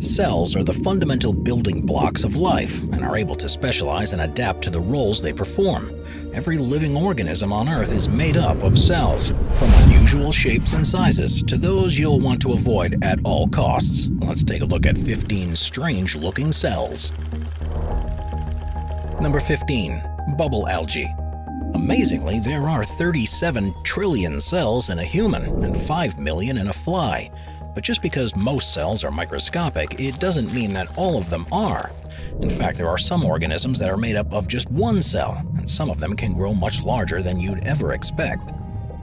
Cells are the fundamental building blocks of life and are able to specialize and adapt to the roles they perform. Every living organism on Earth is made up of cells, from unusual shapes and sizes to those you'll want to avoid at all costs. Let's take a look at 15 strange looking cells. Number 15. Bubble algae. Amazingly, there are 37 trillion cells in a human and 5 million in a fly. But just because most cells are microscopic, it doesn't mean that all of them are. In fact, there are some organisms that are made up of just one cell, and some of them can grow much larger than you'd ever expect.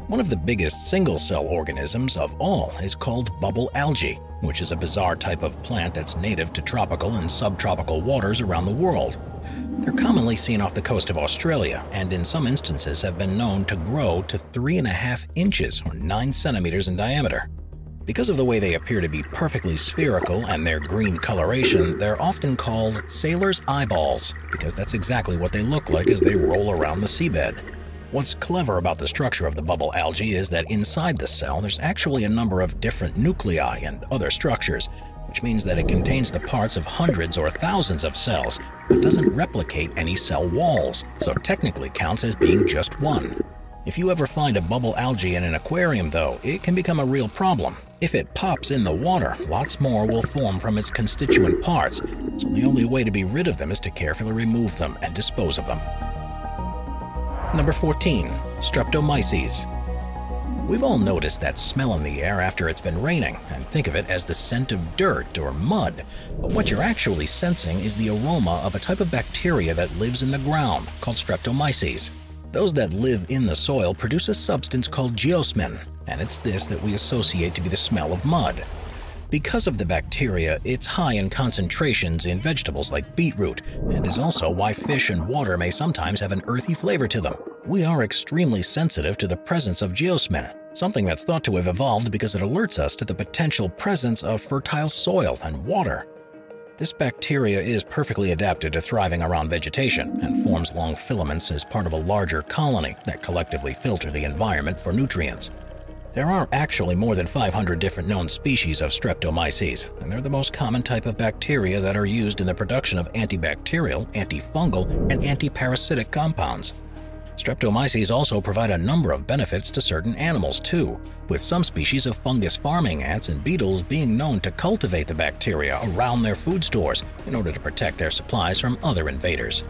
One of the biggest single-cell organisms of all is called bubble algae, which is a bizarre type of plant that's native to tropical and subtropical waters around the world. They're commonly seen off the coast of Australia and in some instances have been known to grow to 3.5 inches or 9 centimeters in diameter. Because of the way they appear to be perfectly spherical and their green coloration, they're often called sailor's eyeballs, because that's exactly what they look like as they roll around the seabed. What's clever about the structure of the bubble algae is that inside the cell there's actually a number of different nuclei and other structures, which means that it contains the parts of hundreds or thousands of cells, but doesn't replicate any cell walls, so technically counts as being just one. If you ever find a bubble algae in an aquarium though, it can become a real problem. If it pops in the water, lots more will form from its constituent parts, so the only way to be rid of them is to carefully remove them and dispose of them. Number 14. Streptomyces. We've all noticed that smell in the air after it's been raining and think of it as the scent of dirt or mud. But what you're actually sensing is the aroma of a type of bacteria that lives in the ground called Streptomyces. Those that live in the soil produce a substance called geosmin, and it's this that we associate to be the smell of mud. Because of the bacteria, it's high in concentrations in vegetables like beetroot, and is also why fish and water may sometimes have an earthy flavor to them. We are extremely sensitive to the presence of geosmin, something that's thought to have evolved because it alerts us to the potential presence of fertile soil and water. This bacteria is perfectly adapted to thriving around vegetation and forms long filaments as part of a larger colony that collectively filter the environment for nutrients. There are actually more than 500 different known species of streptomyces, and they're the most common type of bacteria that are used in the production of antibacterial, antifungal, and antiparasitic compounds. Streptomyces also provide a number of benefits to certain animals too, with some species of fungus farming ants and beetles being known to cultivate the bacteria around their food stores in order to protect their supplies from other invaders.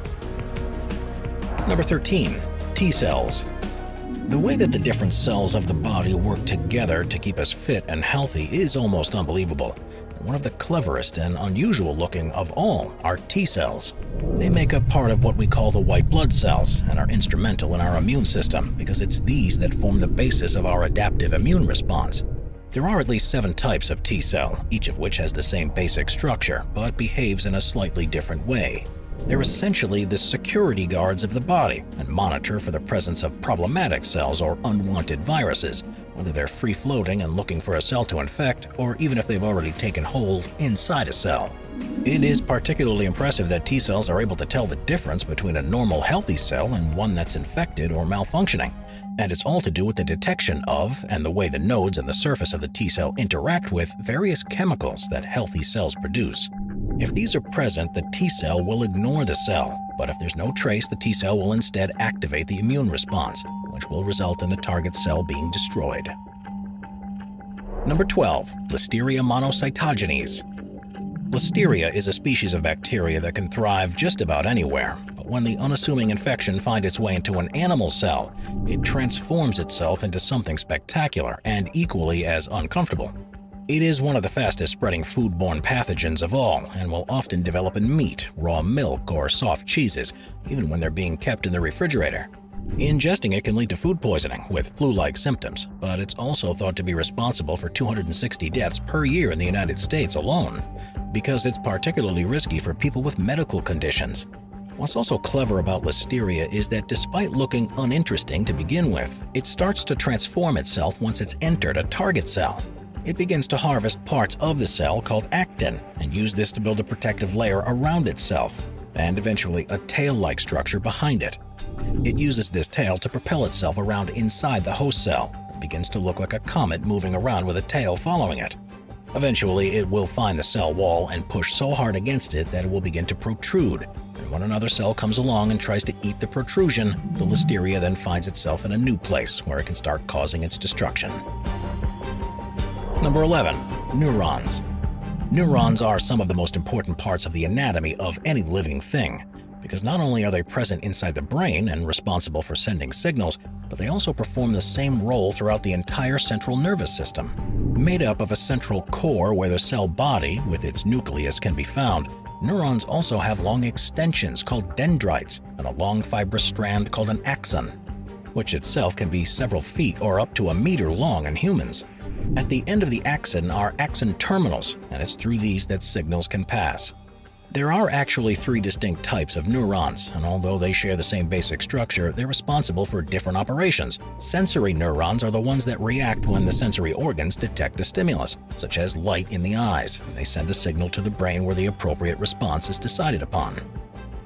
Number 13. T cells. The way that the different cells of the body work together to keep us fit and healthy is almost unbelievable. One of the cleverest and unusual looking of all are T cells. They make up part of what we call the white blood cells and are instrumental in our immune system because it's these that form the basis of our adaptive immune response. There are at least seven types of T cell, each of which has the same basic structure but behaves in a slightly different way. They're essentially the security guards of the body and monitor for the presence of problematic cells or unwanted viruses, whether they're free-floating and looking for a cell to infect, or even if they've already taken hold inside a cell. It is particularly impressive that T cells are able to tell the difference between a normal healthy cell and one that's infected or malfunctioning. And it's all to do with the detection of and the way the nodes and the surface of the T cell interact with various chemicals that healthy cells produce. If these are present, the T cell will ignore the cell, but if there's no trace, the T cell will instead activate the immune response, which will result in the target cell being destroyed. Number 12. Listeria monocytogenes. Listeria is a species of bacteria that can thrive just about anywhere, but when the unassuming infection finds its way into an animal cell, it transforms itself into something spectacular and equally as uncomfortable. It is one of the fastest spreading foodborne pathogens of all and will often develop in meat, raw milk, or soft cheeses, even when they're being kept in the refrigerator. Ingesting it can lead to food poisoning with flu-like symptoms, but it's also thought to be responsible for 260 deaths per year in the United States alone, because it's particularly risky for people with medical conditions. What's also clever about listeria is that despite looking uninteresting to begin with, it starts to transform itself once it's entered a target cell. It begins to harvest parts of the cell called actin and use this to build a protective layer around itself, and eventually a tail-like structure behind it. It uses this tail to propel itself around inside the host cell and begins to look like a comet moving around with a tail following it. Eventually, it will find the cell wall and push so hard against it that it will begin to protrude. And when another cell comes along and tries to eat the protrusion, the listeria then finds itself in a new place where it can start causing its destruction. Number 11. Neurons. Neurons are some of the most important parts of the anatomy of any living thing, because not only are they present inside the brain and responsible for sending signals, but they also perform the same role throughout the entire central nervous system. Made up of a central core where the cell body, with its nucleus, can be found, neurons also have long extensions called dendrites and a long fibrous strand called an axon, which itself can be several feet or up to a meter long in humans. At the end of the axon are axon terminals, and it's through these that signals can pass. There are actually three distinct types of neurons, and although they share the same basic structure, they're responsible for different operations. Sensory neurons are the ones that react when the sensory organs detect a stimulus, such as light in the eyes. They send a signal to the brain where the appropriate response is decided upon.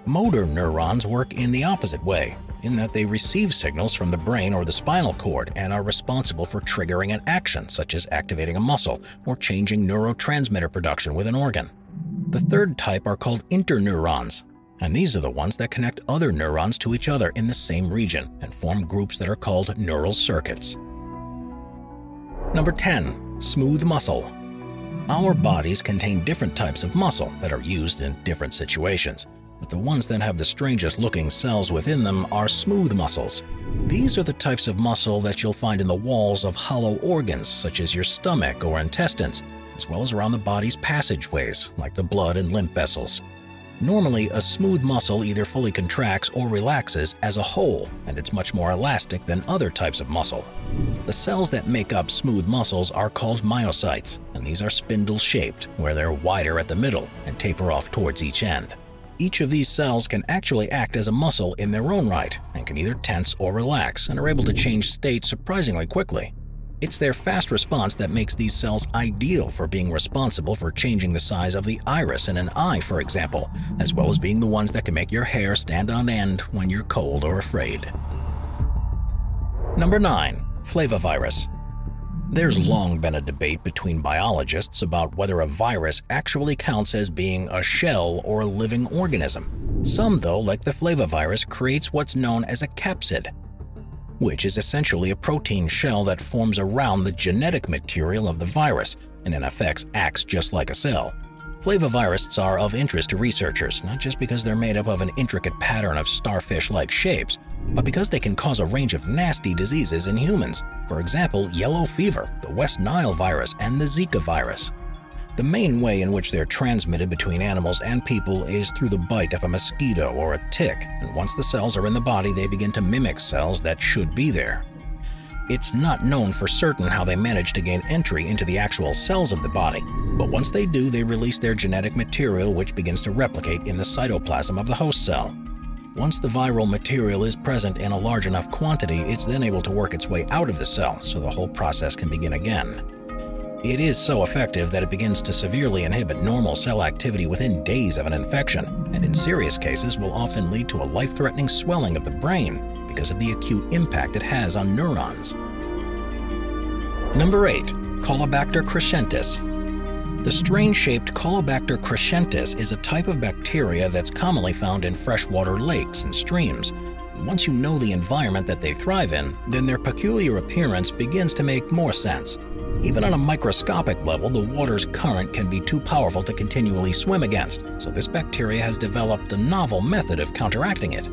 Motor neurons work in the opposite way, in that they receive signals from the brain or the spinal cord and are responsible for triggering an action, such as activating a muscle or changing neurotransmitter production with an organ. The third type are called interneurons, and these are the ones that connect other neurons to each other in the same region and form groups that are called neural circuits. Number 10. Smooth muscle. Our bodies contain different types of muscle that are used in different situations, but the ones that have the strangest looking cells within them are smooth muscles. These are the types of muscle that you'll find in the walls of hollow organs such as your stomach or intestines, as well as around the body's passageways, like the blood and lymph vessels. Normally, a smooth muscle either fully contracts or relaxes as a whole, and it's much more elastic than other types of muscle. The cells that make up smooth muscles are called myocytes, and these are spindle-shaped, where they're wider at the middle and taper off towards each end. Each of these cells can actually act as a muscle in their own right and can either tense or relax and are able to change state surprisingly quickly. It's their fast response that makes these cells ideal for being responsible for changing the size of the iris in an eye, for example, as well as being the ones that can make your hair stand on end when you're cold or afraid. Number 9. Flavivirus There's long been a debate between biologists about whether a virus actually counts as being a shell or a living organism. Some, though, like the flavivirus, creates what's known as a capsid, which is essentially a protein shell that forms around the genetic material of the virus and in effect acts just like a cell. Flaviviruses are of interest to researchers, not just because they're made up of an intricate pattern of starfish-like shapes, but because they can cause a range of nasty diseases in humans. For example, yellow fever, the West Nile virus, and the Zika virus. The main way in which they're transmitted between animals and people is through the bite of a mosquito or a tick, and once the cells are in the body, they begin to mimic cells that should be there. It's not known for certain how they manage to gain entry into the actual cells of the body, but once they do, they release their genetic material which begins to replicate in the cytoplasm of the host cell. Once the viral material is present in a large enough quantity, it's then able to work its way out of the cell, so the whole process can begin again. It is so effective that it begins to severely inhibit normal cell activity within days of an infection, and in serious cases will often lead to a life-threatening swelling of the brain because of the acute impact it has on neurons. Number 8. Caulobacter crescentus The strange-shaped Caulobacter crescentus is a type of bacteria that's commonly found in freshwater lakes and streams. Once you know the environment that they thrive in, then their peculiar appearance begins to make more sense. Even on a microscopic level, the water's current can be too powerful to continually swim against, so this bacteria has developed a novel method of counteracting it.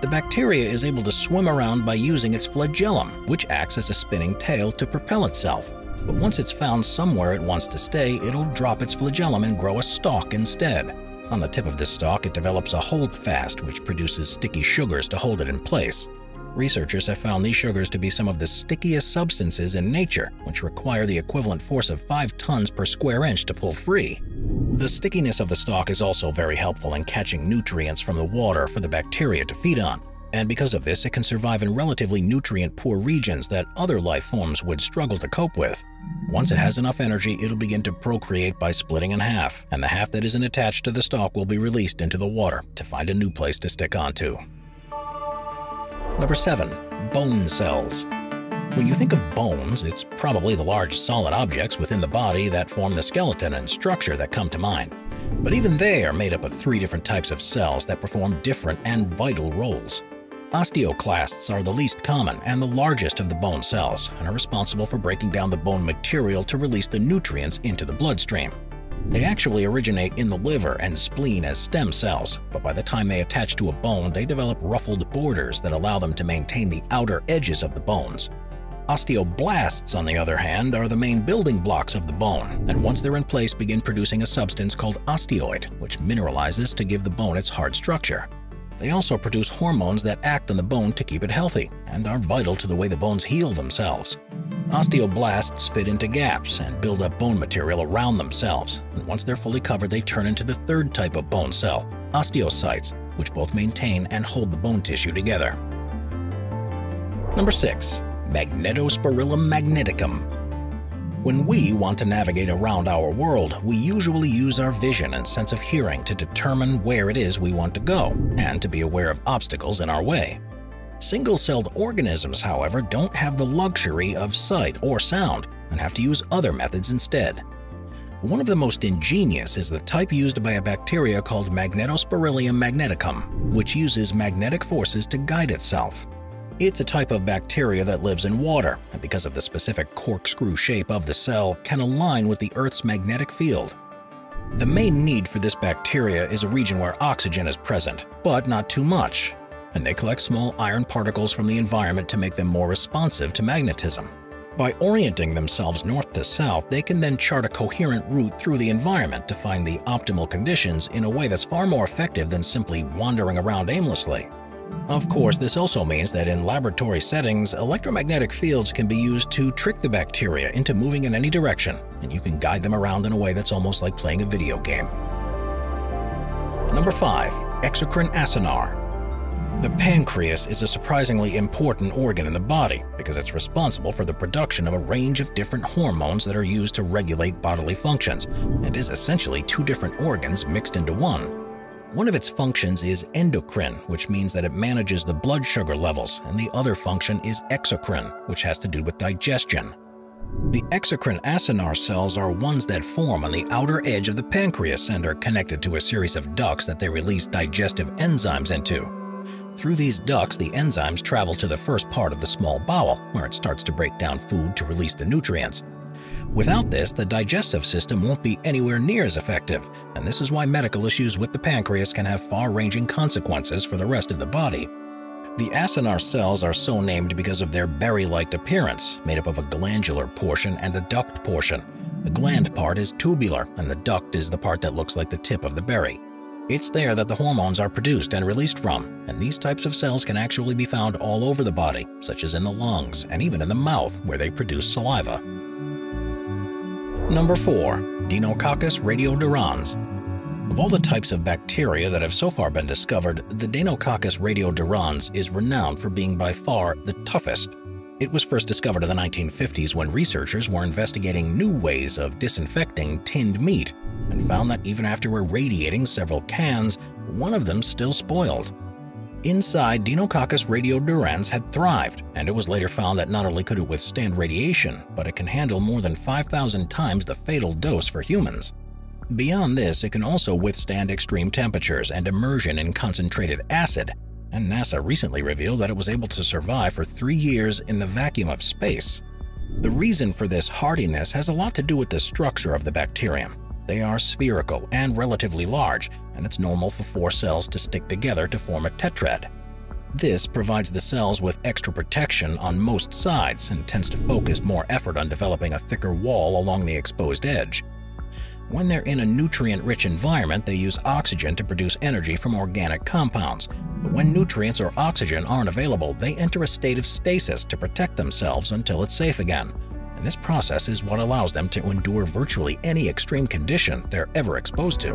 The bacteria is able to swim around by using its flagellum, which acts as a spinning tail to propel itself. But once it's found somewhere it wants to stay, it'll drop its flagellum and grow a stalk instead. On the tip of this stalk, it develops a holdfast, which produces sticky sugars to hold it in place. Researchers have found these sugars to be some of the stickiest substances in nature, which require the equivalent force of 5 tons per square inch to pull free. The stickiness of the stalk is also very helpful in catching nutrients from the water for the bacteria to feed on, and because of this it can survive in relatively nutrient-poor regions that other life forms would struggle to cope with. Once it has enough energy, it'll begin to procreate by splitting in half, and the half that isn't attached to the stalk will be released into the water to find a new place to stick onto. Number 7. Bone cells. When you think of bones, it's probably the large solid objects within the body that form the skeleton and structure that come to mind. But even they are made up of three different types of cells that perform different and vital roles. Osteoclasts are the least common and the largest of the bone cells and are responsible for breaking down the bone material to release the nutrients into the bloodstream. They actually originate in the liver and spleen as stem cells, but by the time they attach to a bone, they develop ruffled borders that allow them to maintain the outer edges of the bones. Osteoblasts, on the other hand, are the main building blocks of the bone, and once they're in place begin producing a substance called osteoid, which mineralizes to give the bone its hard structure. They also produce hormones that act on the bone to keep it healthy, and are vital to the way the bones heal themselves. Osteoblasts fit into gaps and build up bone material around themselves, and once they're fully covered they turn into the third type of bone cell, osteocytes, which both maintain and hold the bone tissue together. Number 6. Magnetospirillum magneticum. When we want to navigate around our world, we usually use our vision and sense of hearing to determine where it is we want to go and to be aware of obstacles in our way. Single-celled organisms, however, don't have the luxury of sight or sound and have to use other methods instead. One of the most ingenious is the type used by a bacteria called Magnetospirillum magneticum, which uses magnetic forces to guide itself. It's a type of bacteria that lives in water, and because of the specific corkscrew shape of the cell, can align with the Earth's magnetic field. The main need for this bacteria is a region where oxygen is present, but not too much, and they collect small iron particles from the environment to make them more responsive to magnetism. By orienting themselves north to south, they can then chart a coherent route through the environment to find the optimal conditions in a way that's far more effective than simply wandering around aimlessly. Of course, this also means that in laboratory settings, electromagnetic fields can be used to trick the bacteria into moving in any direction, and you can guide them around in a way that's almost like playing a video game. Number 5. Exocrine acinar The pancreas is a surprisingly important organ in the body because it's responsible for the production of a range of different hormones that are used to regulate bodily functions, and is essentially two different organs mixed into one. One of its functions is endocrine, which means that it manages the blood sugar levels, and the other function is exocrine, which has to do with digestion. The exocrine acinar cells are ones that form on the outer edge of the pancreas and are connected to a series of ducts that they release digestive enzymes into. Through these ducts, the enzymes travel to the first part of the small bowel, where it starts to break down food to release the nutrients. Without this, the digestive system won't be anywhere near as effective, and this is why medical issues with the pancreas can have far-ranging consequences for the rest of the body. The acinar cells are so named because of their berry-like appearance, made up of a glandular portion and a duct portion. The gland part is tubular, and the duct is the part that looks like the tip of the berry. It's there that the hormones are produced and released from, and these types of cells can actually be found all over the body, such as in the lungs and even in the mouth where they produce saliva. Number 4. Deinococcus radiodurans. Of all the types of bacteria that have so far been discovered, the Deinococcus radiodurans is renowned for being by far the toughest. It was first discovered in the 1950s when researchers were investigating new ways of disinfecting tinned meat and found that even after irradiating several cans, one of them still spoiled. Inside, Deinococcus radiodurans had thrived, and it was later found that not only could it withstand radiation, but it can handle more than 5,000 times the fatal dose for humans. Beyond this, it can also withstand extreme temperatures and immersion in concentrated acid, and NASA recently revealed that it was able to survive for three years in the vacuum of space. The reason for this hardiness has a lot to do with the structure of the bacterium. They are spherical and relatively large, and it's normal for four cells to stick together to form a tetrad. This provides the cells with extra protection on most sides and tends to focus more effort on developing a thicker wall along the exposed edge. When they're in a nutrient-rich environment, they use oxygen to produce energy from organic compounds. But when nutrients or oxygen aren't available, they enter a state of stasis to protect themselves until it's safe again and this process is what allows them to endure virtually any extreme condition they're ever exposed to.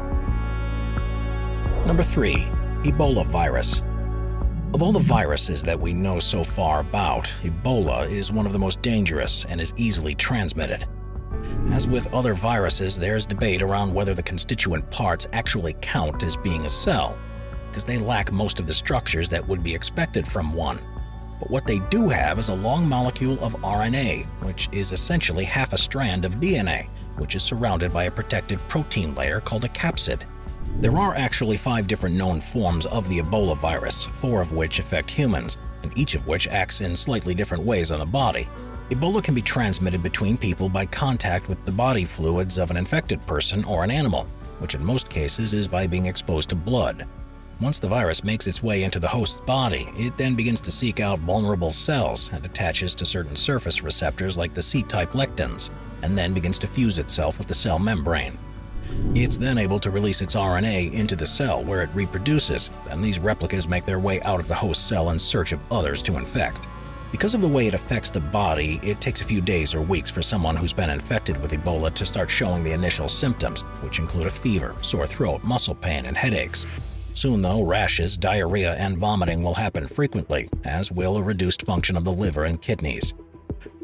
Number 3. Ebola virus. Of all the viruses that we know so far about, Ebola is one of the most dangerous and is easily transmitted. As with other viruses, there's debate around whether the constituent parts actually count as being a cell, because they lack most of the structures that would be expected from one. But what they do have is a long molecule of RNA, which is essentially half a strand of DNA, which is surrounded by a protective protein layer called a capsid. There are actually five different known forms of the Ebola virus, four of which affect humans, and each of which acts in slightly different ways on the body. Ebola can be transmitted between people by contact with the body fluids of an infected person or an animal, which in most cases is by being exposed to blood. Once the virus makes its way into the host's body, it then begins to seek out vulnerable cells and attaches to certain surface receptors like the C-type lectins, and then begins to fuse itself with the cell membrane. It's then able to release its RNA into the cell where it reproduces, and these replicas make their way out of the host cell in search of others to infect. Because of the way it affects the body, it takes a few days or weeks for someone who's been infected with Ebola to start showing the initial symptoms, which include a fever, sore throat, muscle pain, and headaches. Soon, though, rashes, diarrhea, and vomiting will happen frequently, as will a reduced function of the liver and kidneys.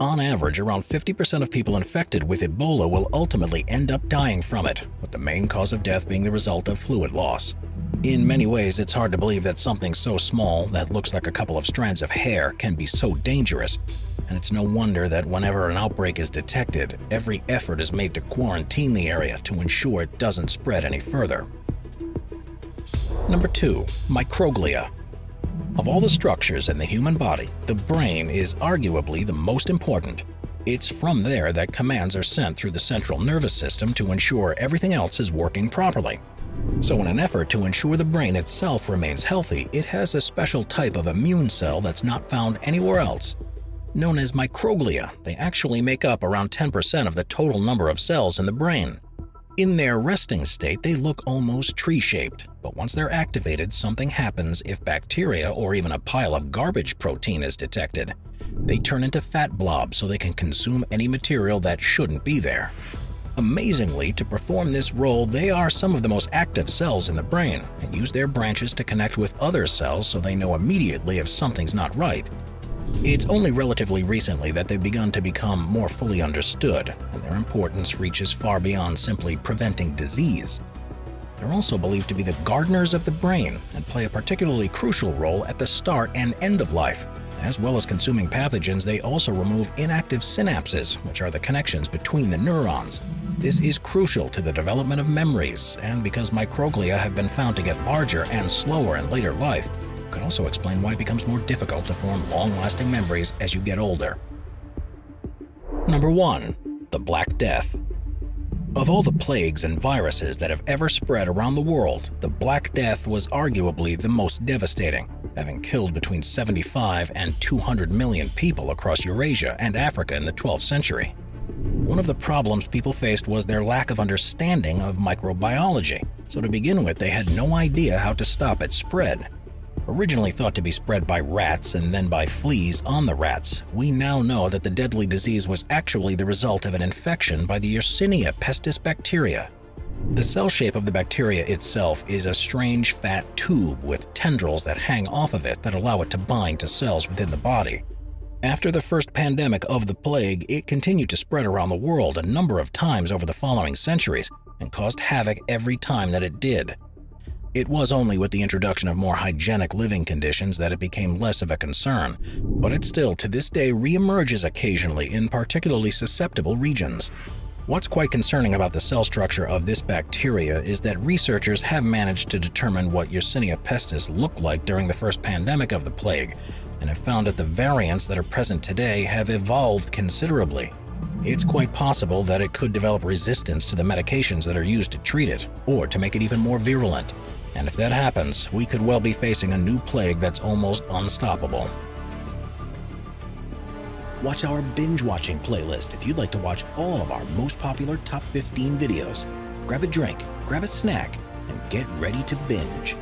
On average, around 50% of people infected with Ebola will ultimately end up dying from it, with the main cause of death being the result of fluid loss. In many ways, it's hard to believe that something so small that looks like a couple of strands of hair can be so dangerous, and it's no wonder that whenever an outbreak is detected, every effort is made to quarantine the area to ensure it doesn't spread any further. Number 2. Microglia Of all the structures in the human body, the brain is arguably the most important. It's from there that commands are sent through the central nervous system to ensure everything else is working properly. So in an effort to ensure the brain itself remains healthy, it has a special type of immune cell that's not found anywhere else. Known as microglia, they actually make up around 10% of the total number of cells in the brain. In their resting state, they look almost tree-shaped, but once they're activated, something happens if bacteria or even a pile of garbage protein is detected. They turn into fat blobs so they can consume any material that shouldn't be there. Amazingly, to perform this role, they are some of the most active cells in the brain and use their branches to connect with other cells so they know immediately if something's not right. It's only relatively recently that they've begun to become more fully understood, and their importance reaches far beyond simply preventing disease. They're also believed to be the gardeners of the brain and play a particularly crucial role at the start and end of life. As well as consuming pathogens, they also remove inactive synapses, which are the connections between the neurons. This is crucial to the development of memories, and because microglia have been found to get larger and slower in later life, could also explain why it becomes more difficult to form long-lasting memories as you get older. Number 1. The Black Death Of all the plagues and viruses that have ever spread around the world, the Black Death was arguably the most devastating, having killed between 75 and 200 million people across Eurasia and Africa in the 12th century. One of the problems people faced was their lack of understanding of microbiology, so to begin with they had no idea how to stop its spread. Originally thought to be spread by rats and then by fleas on the rats, we now know that the deadly disease was actually the result of an infection by the Yersinia pestis bacteria. The cell shape of the bacteria itself is a strange fat tube with tendrils that hang off of it that allow it to bind to cells within the body. After the first pandemic of the plague, it continued to spread around the world a number of times over the following centuries and caused havoc every time that it did. It was only with the introduction of more hygienic living conditions that it became less of a concern, but it still to this day reemerges occasionally in particularly susceptible regions. What's quite concerning about the cell structure of this bacteria is that researchers have managed to determine what Yersinia pestis looked like during the first pandemic of the plague, and have found that the variants that are present today have evolved considerably. It's quite possible that it could develop resistance to the medications that are used to treat it, or to make it even more virulent. And if that happens, we could well be facing a new plague that's almost unstoppable. Watch our binge-watching playlist if you'd like to watch all of our most popular top 15 videos. Grab a drink, grab a snack, and get ready to binge.